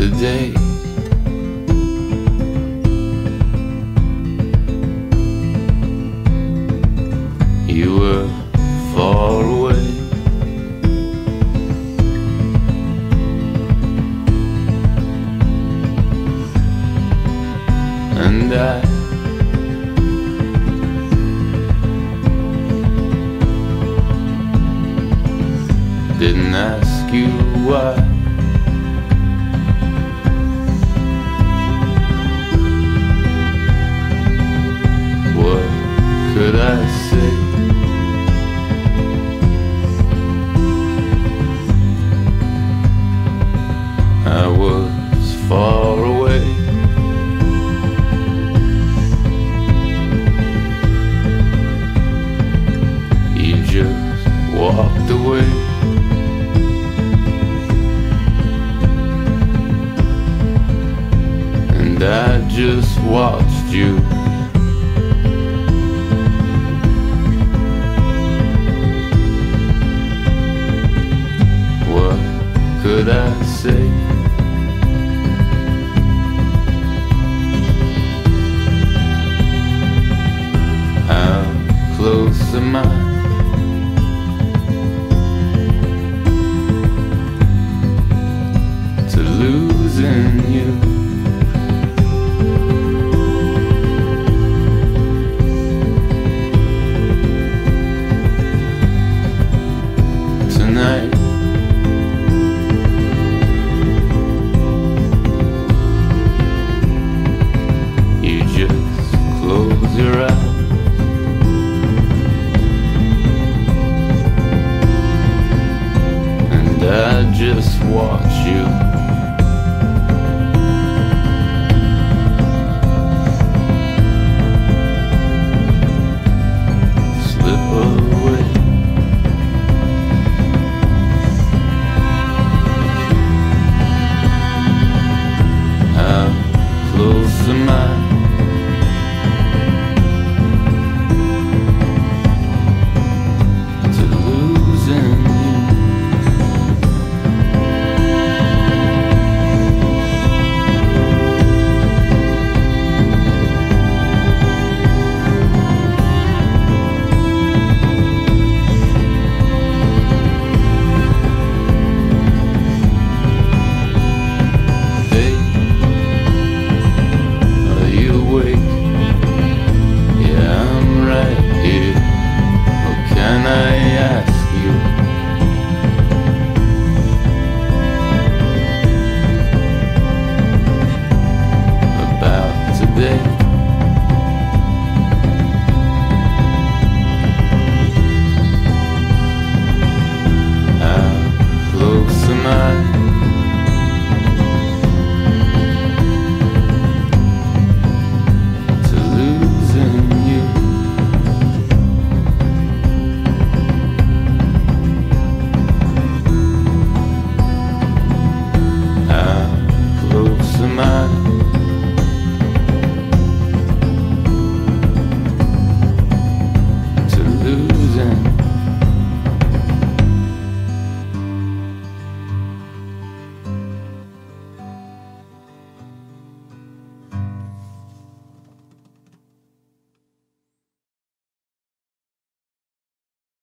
today. You were far away. And I didn't ask you why. Far away. You just walked away. And I just watched you. What could I I just watch you